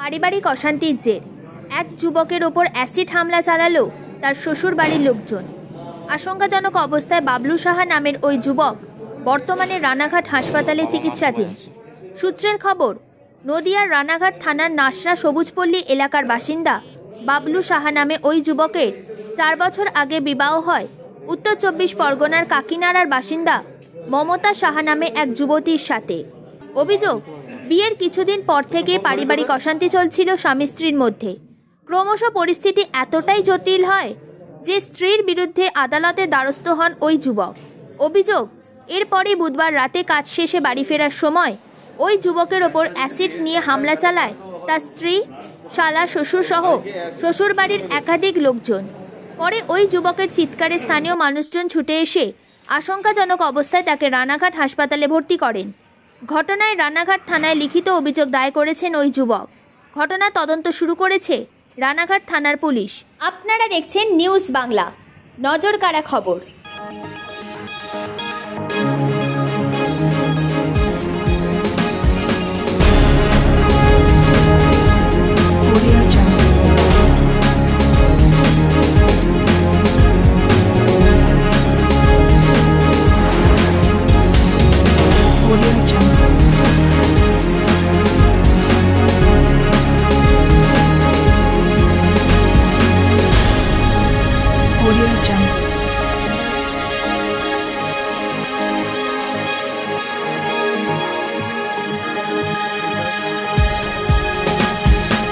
পারিবারিক অশান্তির জের। এক যুবকের ওপর অ্যাসিড হামলা চালালো তার শ্বশুর বাড়ির লোকজন। আশঙ্কাজনক অবস্থায় বাবলু সাহা নামের ওই যুবক বর্তমানে রানাঘাট হাসপাতালে চিকিৎসাধীন। সূত্রের খবর, নদিয়ার রানাঘাট থানার নাসরা সবুজপল্লী এলাকার বাসিন্দা বাবলু সাহা নামে ওই যুবকের চার বছর আগে বিবাহ হয়। উত্তর চব্বিশ পরগনার কাকিনাড়ার বাসিন্দা মমতা সাহা নামে এক যুবতীর সাথে। অভিযোগ বিয়ের কিছুদিন পর থেকে পারিবারিক অশান্তি চলছিল স্বামী স্ত্রীর মধ্যে। ক্রমশ পরিস্থিতি এতটাই জটিল হয় যে স্ত্রীর বিরুদ্ধে আদালতে দ্বারস্থ হন ওই যুবক। অভিযোগ, এরপরই বুধবার রাতে কাজ শেষে বাড়ি ফেরার সময় ওই যুবকের ওপর অ্যাসিড নিয়ে হামলা চালায় তার স্ত্রী, শালা শ্বশুর সহ শ্বশুর বাড়ির একাধিক লোকজন। পরে ওই যুবকের চিৎকারে স্থানীয় মানুষজন ছুটে এসে আশঙ্কাজনক অবস্থায় তাকে রানাঘাট হাসপাতালে ভর্তি করেন। ঘটনায় রানাঘাট থানায় লিখিত অভিযোগ দায়ের করেছেন ওই যুবক। ঘটনা তদন্ত শুরু করেছে রানাঘাট থানার পুলিশ। আপনারা দেখছেন নিউজ বাংলা। নজর কাড়া খবর।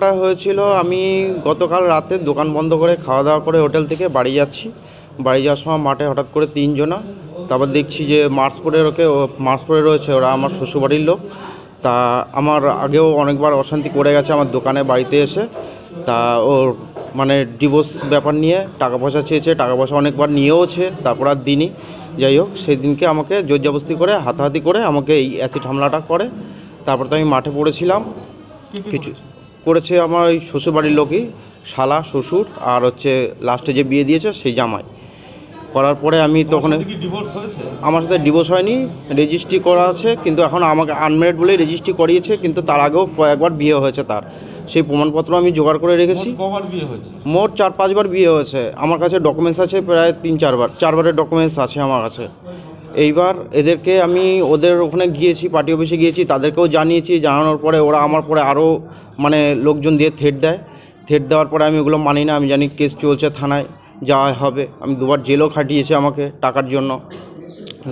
ঘটনাটা হয়েছিল আমি গতকাল রাতে দোকান বন্ধ করে খাওয়া দাওয়া করে হোটেল থেকে বাড়ি যাচ্ছি। বাড়ি যাওয়ার সময় মাঠে হঠাৎ করে তিনজনা তারপর দেখছি যে মার্চ পরে ওকে মার্চ পরে রয়েছে ওরা আমার শ্বশুরবাড়ির লোক। তা আমার আগেও অনেকবার অশান্তি করে গেছে আমার দোকানে বাড়িতে এসে। তা ওর মানে ডিভোর্স ব্যাপার নিয়ে টাকা পয়সা চেয়েছে টাকা পয়সা অনেকবার নিয়েওছে তারপর আর দিনই যাই হোক সেই দিনকে আমাকে জোরজবস্তি করে হাতাহাতি করে আমাকে এই অ্যাসিড হামলাটা করে। তারপর তো আমি মাঠে পড়েছিলাম। কিছু করেছে আমার ওই শ্বশুরবাড়ির লোকই শালা শ্বশুর আর হচ্ছে লাস্টে যে বিয়ে দিয়েছে সেই জামাই। করার পরে আমি তখন আমার সাথে ডিভোর্স হয়নি রেজিস্ট্রি করা আছে কিন্তু এখন আমাকে আনমেরিড বলেই রেজিস্ট্রি করিয়েছে কিন্তু তার আগেও কয়েকবার বিয়ে হয়েছে তার। সেই প্রমাণপত্র আমি জোগাড় করে রেখেছি। মোট চার পাঁচবার বিয়ে হয়েছে। আমার কাছে ডকুমেন্টস আছে প্রায় তিন চারবার চারবারের ডকুমেন্টস আছে আমার কাছে। এইবার এদেরকে আমি ওদের ওখানে গিয়েছি, পার্টি অফিসে গিয়েছি, তাদেরকেও জানিয়েছি, জানানোর পরে ওরা আমার পরে আরও মানে লোকজন দিয়ে থেট দেয়। থেট দেওয়ার পরে আমি ওগুলো মানি না, আমি জানি কেস চলছে থানায় যাওয়া হবে। আমি দুবার জেলও খাটিয়েছে আমাকে টাকার জন্য।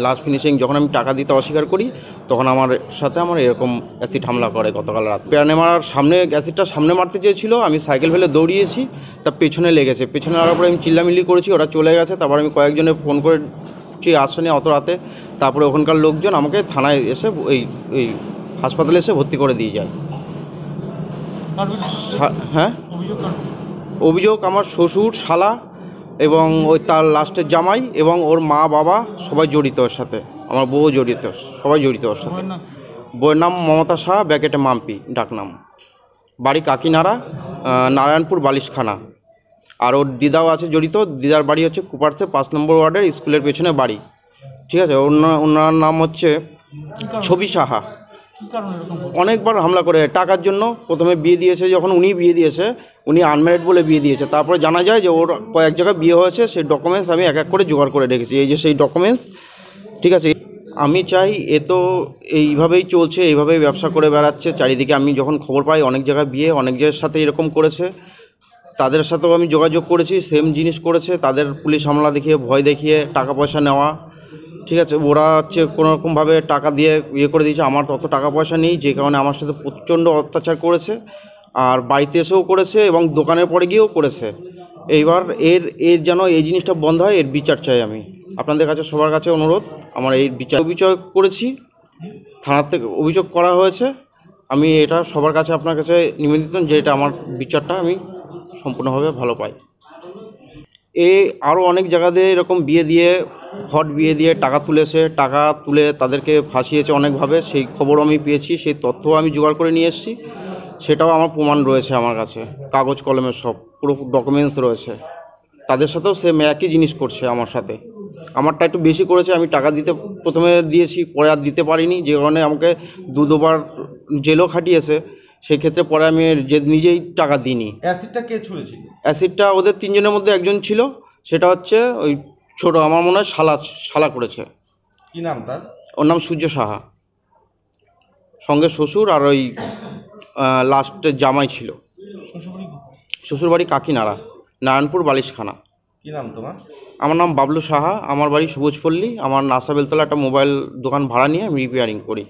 লাস্ট ফিনিশিং যখন আমি টাকা দিতে অস্বীকার করি, তখন আমার সাথে আমার এরকম অ্যাসিড হামলা করে গতকাল রাত। প্যানে মারার সামনে অ্যাসিডটা সামনে মারতে চেয়েছিল, আমি সাইকেল ফেলে দৌড়িয়েছি, তা পেছনে লেগেছে। পেছনে লাগার পরে আমি চিল্লামিল্লি করেছি, ওরা চলে গেছে, তারপর আমি কয়েকজনের ফোন করে যে আসেনি অত রাতে তারপরে ওখানকার লোকজন আমাকে থানায় এসে ওই ওই হাসপাতালে এসে ভর্তি করে দিয়ে যায়? সা- হ্যাঁ অভিযোগ আমার শ্বশুর শালা এবং ওই তার লাস্টের জামাই এবং ওর মা বাবা সবাই জড়িত ওর সাথে। আমার বউ জড়িত সবাই জড়িত ওর সাথে। বউয়ের নাম? বইয়ের নাম মমতা শাহ ব্যাকেটে মাম্পি ডাকনাম। বাড়ি কাকিনাড়া আহ, নারায়ণপুর বালিশখানা। আর ওর দিদাও আছে জড়িত, দিদার বাড়ি হচ্ছে কুপারসে, পাঁচ নম্বর ওয়ার্ডের স্কুলের পেছনে বাড়ি। ঠিক আছে ওনার নাম হচ্ছে ছবি সাহা? অনেকবার হামলা করে, টাকার জন্য প্রথমে বিয়ে দিয়েছে, যখন উনি বিয়ে দিয়েছে, উনি আনম্যারিড বলে বিয়ে দিয়েছে। তারপরে জানা যায় যে ওর কয়েক জায়গায় বিয়ে হয়েছে, সেই ডকুমেন্টস আমি এক এক করে জোগাড় করে রেখেছি। এই যে সেই ডকুমেন্টস ঠিক আছে, আমি চাই এ তো এইভাবেই চলছে, এইভাবেই ব্যবসা করে বেড়াচ্ছে। চারিদিকে আমি যখন খবর পাই, অনেক জায়গায় বিয়ে, অনেক জায়গার সাথে এরকম করেছে। তাদের সাথেও আমি যোগাযোগ করেছি সেম জিনিস করেছে। তাদের পুলিশ হামলা দেখিয়ে, ভয় দেখিয়ে টাকা পয়সা নেওয়া। ঠিক আছে, ওরা হচ্ছে কোনোরকমভাবে টাকা দিয়ে ইয়ে করে দিয়েছে। আমার অত টাকা পয়সা নেই, যে কারণে আমার সাথে প্রচণ্ড অত্যাচার করেছে। আর বাড়িতে এসেও করেছে এবং দোকানের পরে গিয়েও করেছে। এইবার এর এর যেন এই জিনিসটা বন্ধ হয়, এর বিচার চাই আমি। আপনাদের কাছে, সবার কাছে অনুরোধ, আমার এই বিচার অভিযোগ করেছি। থানার থেকে অভিযোগ করা হয়েছে। আমি এটা সবার কাছে, আপনার কাছে নিবেদিত যে এটা আমার বিচারটা আমি সম্পূর্ণভাবে ভালো পাই এ আরও অনেক জায়গাতে এরকম বিয়ে দিয়ে, ঘট বিয়ে দিয়ে টাকা তুলেছে, টাকা তুলে তাদেরকে ফাঁসিয়েছে অনেকভাবে। সেই খবর আমি পেয়েছি, সেই তথ্যও আমি জোগাড় করে নিয়ে এসেছি। সেটাও আমার প্রমাণ রয়েছে আমার কাছে, কাগজ কলমের সব, পুরো ডকুমেন্টস রয়েছে। তাদের সাথেও সে একই জিনিস করছে আমার সাথে। আমারটা একটু বেশি করেছে, আমি টাকা দিতে, প্রথমে দিয়েছি, পরে আর দিতে পারিনি। যে কারণে আমাকে দু দুবার জেলও খাটিয়েছে। সেই ক্ষেত্রে পরে আমি যে নিজেই টাকা দিইনি। অ্যাসিডটা কে ছুঁড়েছিল? অ্যাসিডটা ওদের তিনজনের মধ্যে একজন ছিল সেটা হচ্ছে ওই ছোট আমার মনে হয় শালা শালা করেছে। কি নাম তার? ওর নাম সূর্য সাহা। সঙ্গে শ্বশুর আর ওই লাস্টে জামাই ছিল। কোথায়? শ্বশুরবাড়ি কাকিনাড়া নারায়ণপুর বালিশখানা। কি নাম তোমার? আমার নাম বাবলু সাহা আমার বাড়ি সবুজপল্লী আমার নাসা বেলতলা একটা মোবাইল দোকান ভাড়া নিয়ে আমি রিপেয়ারিং করি।